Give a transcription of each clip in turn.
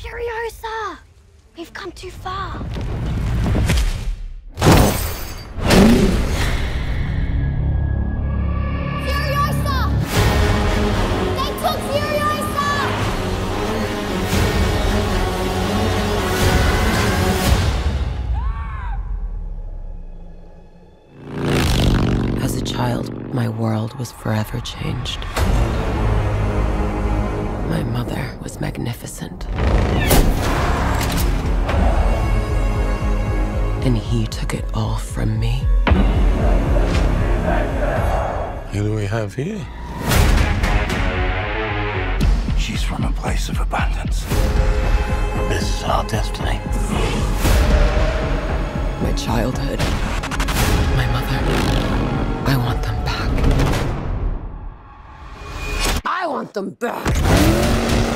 Furiosa! We've come too far. As a child, my world was forever changed. And he took it all from me. Who do we have here? She's from a place of abundance. This is our destiny. My childhood. My mother. I want them back. I want them back.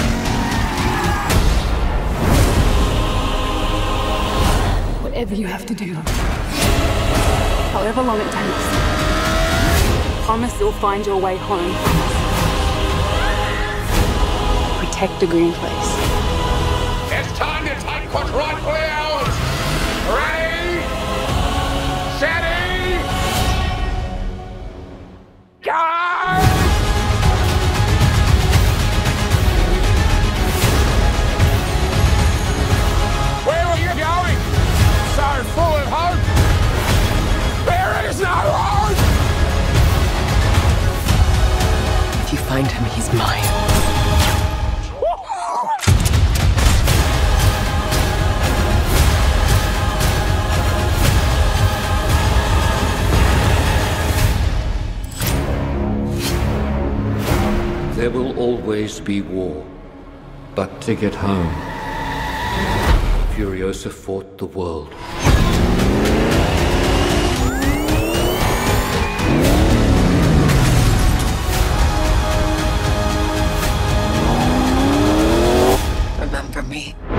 Whatever you have to do, however long it takes, promise you'll find your way home. Protect the green place. It's time to take rightfully find him, he's mine. There will always be war. But to get home, Furiosa fought the world. me.